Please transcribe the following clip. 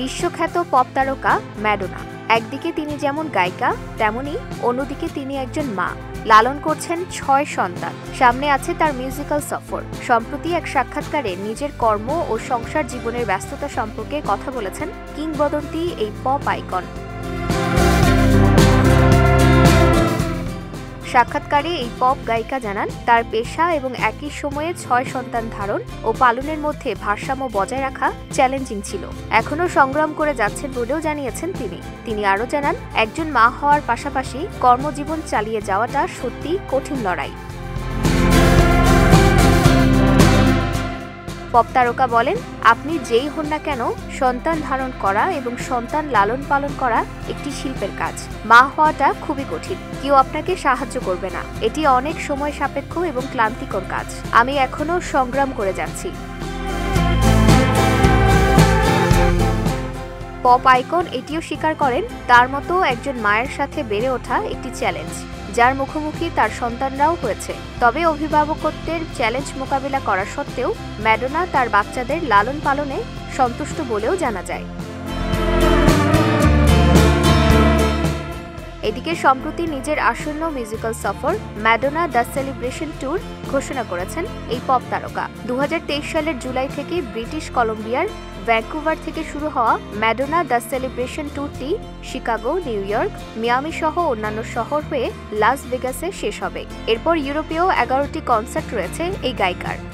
বিশ্বখ্যাত পপ তারকা ম্যাডোনা। একদিকে তিনি যেমন গায়িকা, তেমনি অন্যদিকে তিনি একজন মা। লালন করছেন ছয় সন্তান। সামনে আছে তার মিউজিক্যাল সফর। সম্প্রতি এক সাক্ষাৎকারে নিজের কর্ম ও সংসার জীবনের ব্যস্ততা সম্পর্কে কথা বলেছেন কিংবদন্তি এই পপ আইকন। সাক্ষাৎকারে এই পপ গায়িকা জানান, তার পেশা এবং একই সময়ে ছয় সন্তান ধারণ ও পালনের মধ্যে ভারসাম্য বজায় রাখা চ্যালেঞ্জিং ছিল। এখনও সংগ্রাম করে যাচ্ছেন বলেও জানিয়েছেন তিনি। তিনি আরও জানান, একজন মা হওয়ার পাশাপাশি কর্মজীবন চালিয়ে যাওয়াটা সত্যি কঠিন লড়াই। পপ তারকা বলেন, আপনি যেই হন না কেন, সন্তান ধারণ করা এবং সন্তান লালন পালন করা একটি শিল্পের কাজ। মা হওয়াটা খুবই কঠিন। কেউ আপনাকে সাহায্য করবে না। এটি অনেক সময় সাপেক্ষ এবং ক্লান্তিকর কাজ। আমি এখনও সংগ্রাম করে যাচ্ছি। পপ আইকন এটিও স্বীকার করেন, তার মতো একজন মায়ের সাথে বেড়ে ওঠা একটি চ্যালেঞ্জ, যার মুখোমুখি তার সন্তানরাও হয়েছে। তবে অভিভাবকত্বের চ্যালেঞ্জ মোকাবিলা করা সত্ত্বেও ম্যাডোনা তার বাচ্চাদের লালন পালনে সন্তুষ্ট বলেও জানা যায়। এদিকে সম্প্রতি নিজের আসন্ন মিউজিক্যাল সফর ম্যাডোনা দ্য সেলিব্রেশন ট্যুর ঘোষণা করেছেন এই পপ তারকা। দু হাজার তেইশ সালের জুলাই থেকে ব্রিটিশ কলম্বিয়ার ভ্যাঙ্কুভার থেকে শুরু হওয়া ম্যাডোনা দ্য সেলিব্রেশন ট্যুরটি শিকাগো, নিউ ইয়র্ক, মিয়ামি সহ অন্যান্য শহর হয়ে লাস ভেগাসে শেষ হবে। এরপর ইউরোপীয় এগারোটি কনসার্ট রয়েছে এই গায়িকার।